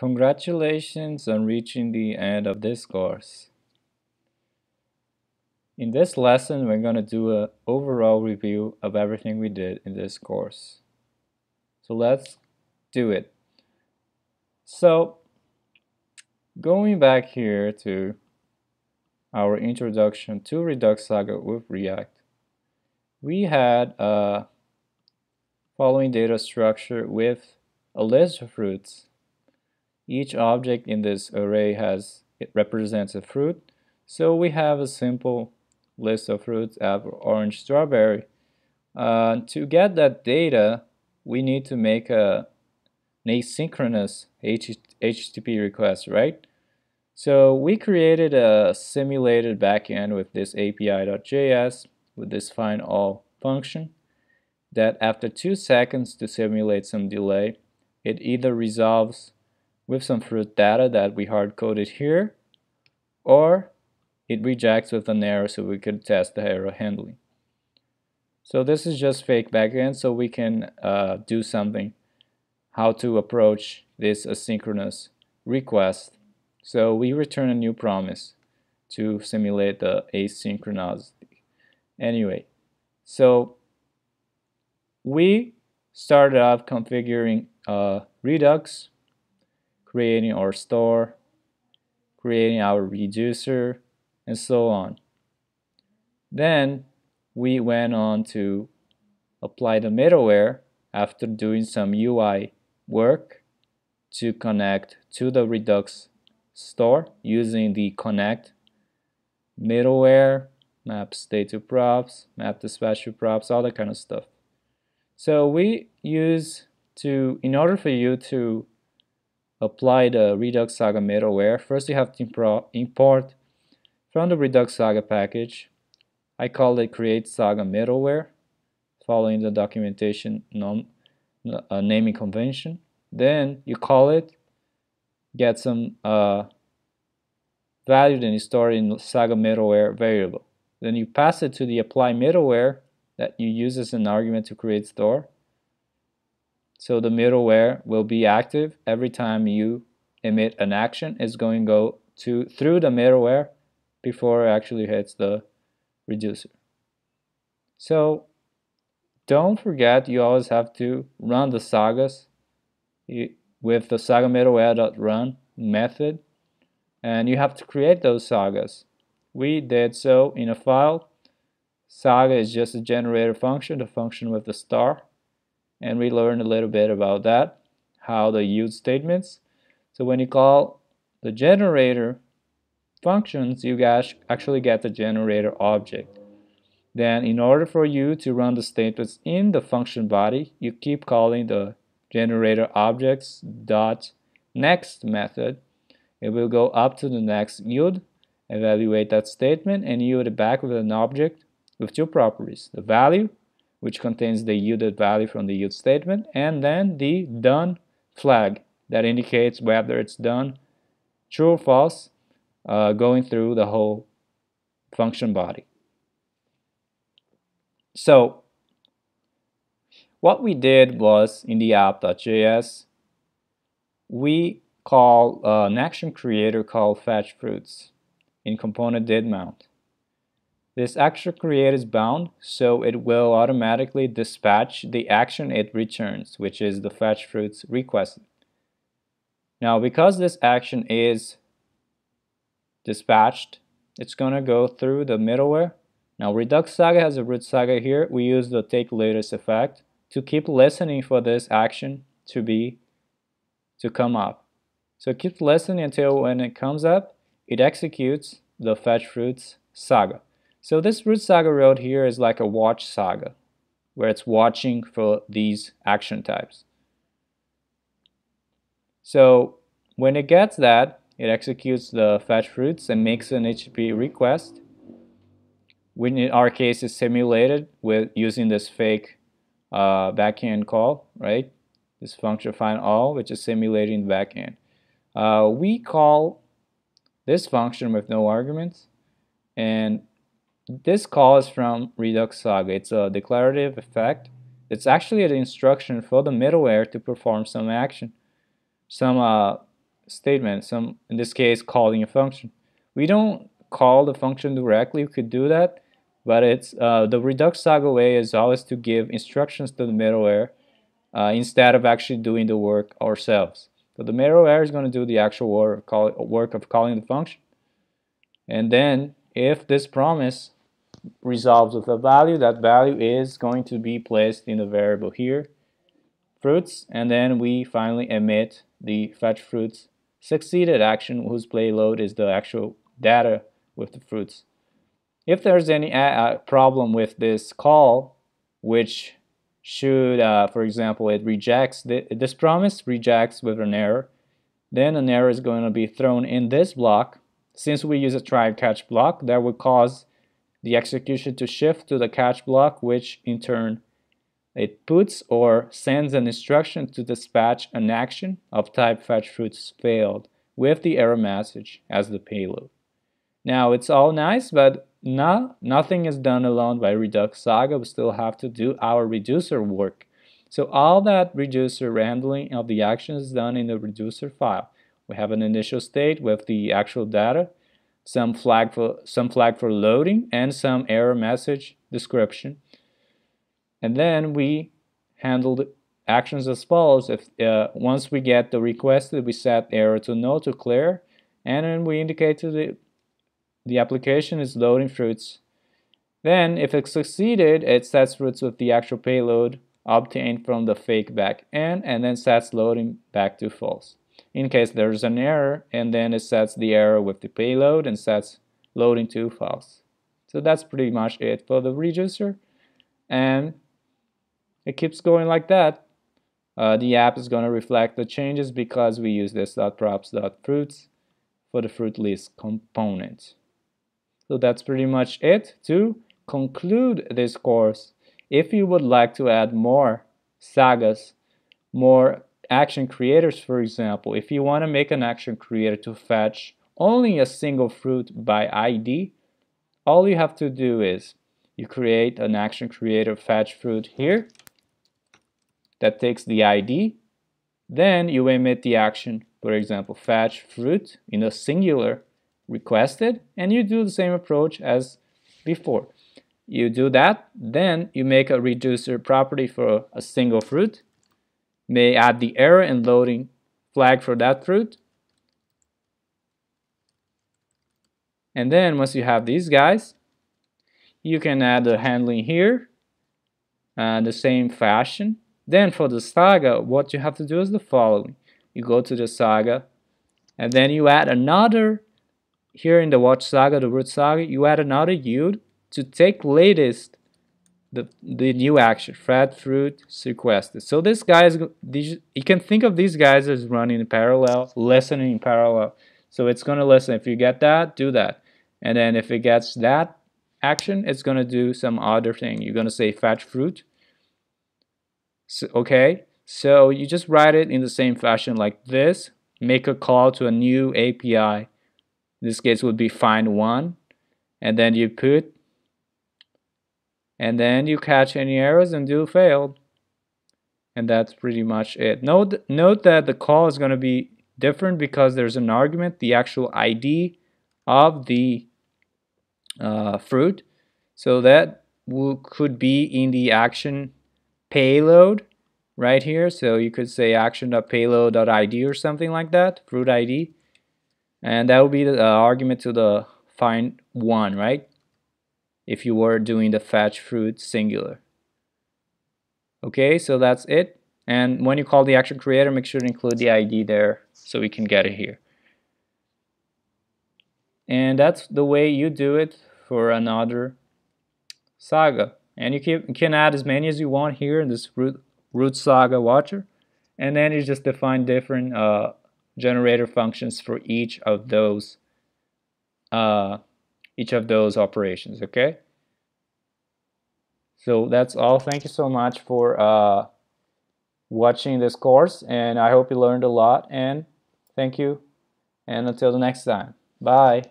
Congratulations on reaching the end of this course. In this lesson, we're going to do an overall review of everything we did in this course. So let's do it. So, going back here to our introduction to Redux Saga with React, we had a following data structure with a list of fruits each object in this array has it represents a fruit. So we have a simple list of fruits, apple, orange, strawberry. Uh, to get that data, we need to make a, an asynchronous HTTP request, right? So we created a simulated backend with this API.js with this find all function that after two seconds to simulate some delay, it either resolves with some fruit data that we hard-coded here, or it rejects with an error so we could test the error handling. So this is just fake backend so we can uh, do something, how to approach this asynchronous request. So we return a new promise to simulate the asynchronicity. Anyway, so we started off configuring uh, Redux creating our store, creating our reducer, and so on. Then we went on to apply the middleware after doing some UI work to connect to the Redux store using the connect middleware, map state to props, map dispatch to props, all that kind of stuff. So we use to, in order for you to apply the Redux Saga middleware, first you have to import from the Redux Saga package. I call it create Saga middleware, following the documentation uh, naming convention. Then you call it, get some uh, value, then you store in Saga middleware variable. Then you pass it to the apply middleware that you use as an argument to create store. So the middleware will be active every time you emit an action. It's going to go to through the middleware before it actually hits the reducer. So don't forget you always have to run the sagas with the saga middleware.run method and you have to create those sagas. We did so in a file. Saga is just a generator function, the function with the star and we learned a little bit about that how the yield statements. So when you call the generator functions you actually get the generator object. Then in order for you to run the statements in the function body you keep calling the generator objects dot next method. It will go up to the next yield evaluate that statement and yield it back with an object with two properties the value which contains the yielded value from the yield statement, and then the done flag that indicates whether it's done true or false uh, going through the whole function body. So what we did was in the app.js, we call uh, an action creator called fetch fruits in component did mount. This action create is bound, so it will automatically dispatch the action it returns, which is the fetch fruits requested. Now, because this action is dispatched, it's going to go through the middleware. Now, Redux Saga has a root saga here. We use the take latest effect to keep listening for this action to be to come up. So keep listening until when it comes up, it executes the fetch fruits saga. So this root saga road here is like a watch saga, where it's watching for these action types. So when it gets that, it executes the fetch fruits and makes an HTTP request. When in our case is simulated with using this fake uh, backend call, right? This function find all, which is simulating the backend. Uh, we call this function with no arguments, and this call is from Redux Saga. It's a declarative effect. It's actually an instruction for the middleware to perform some action, some uh, statement, some in this case calling a function. We don't call the function directly, we could do that, but it's uh, the Redux Saga way is always to give instructions to the middleware uh, instead of actually doing the work ourselves. So the middleware is going to do the actual work, call, work of calling the function. And then if this promise resolves with a value, that value is going to be placed in the variable here, fruits, and then we finally emit the fetch fruits succeeded action whose payload is the actual data with the fruits. If there's any uh, problem with this call, which should, uh, for example, it rejects, the, this promise rejects with an error, then an error is going to be thrown in this block. Since we use a try catch block, that would cause the execution to shift to the catch block, which in turn it puts or sends an instruction to dispatch an action of type fetch fruits failed with the error message as the payload. Now it's all nice, but no, nothing is done alone by Redux Saga. We still have to do our reducer work. So all that reducer handling of the action is done in the reducer file. We have an initial state with the actual data, some flag for some flag for loading, and some error message description. And then we handle the actions as follows. If uh, once we get the requested, we set error to null to clear, and then we indicate to the the application is loading fruits. Then, if it succeeded, it sets fruits with the actual payload obtained from the fake backend, and then sets loading back to false. In case there's an error, and then it sets the error with the payload and sets loading to false. So that's pretty much it for the reducer. And it keeps going like that. Uh, the app is going to reflect the changes because we use this .props.fruits for the fruit list component. So that's pretty much it. To conclude this course, if you would like to add more sagas, more action creators, for example, if you want to make an action creator to fetch only a single fruit by ID, all you have to do is you create an action creator fetch fruit here that takes the ID. Then you emit the action, for example, fetch fruit in a singular requested, and you do the same approach as before. You do that, then you make a reducer property for a single fruit, may add the error and loading flag for that fruit. And then once you have these guys, you can add the handling here, uh, the same fashion. Then for the saga, what you have to do is the following. You go to the saga, and then you add another, here in the watch saga, the root saga, you add another yield to take latest the, the new action, fed fruit requested. So this guy is, you can think of these guys as running in parallel, listening in parallel. So it's going to listen. If you get that, do that. And then if it gets that action, it's going to do some other thing. You're going to say fetch fruit. So, okay, so you just write it in the same fashion like this. Make a call to a new API. In this case would be find one. And then you put, and then you catch any errors and do failed. And that's pretty much it. Note, note that the call is going to be different because there's an argument, the actual ID of the uh, fruit. So that could be in the action payload right here. So you could say action.payload.id or something like that, fruit ID. And that would be the uh, argument to the find one, right? If you were doing the fetch fruit singular. Okay, so that's it. And when you call the action creator, make sure to include the ID there so we can get it here. And that's the way you do it for another saga. And you can, add as many as you want here in this root, root saga watcher. And then you just define different uh, generator functions for each of those uh, each of those operations, okay? So that's all. Thank you so much for uh, watching this course and I hope you learned a lot and thank you and until the next time. Bye.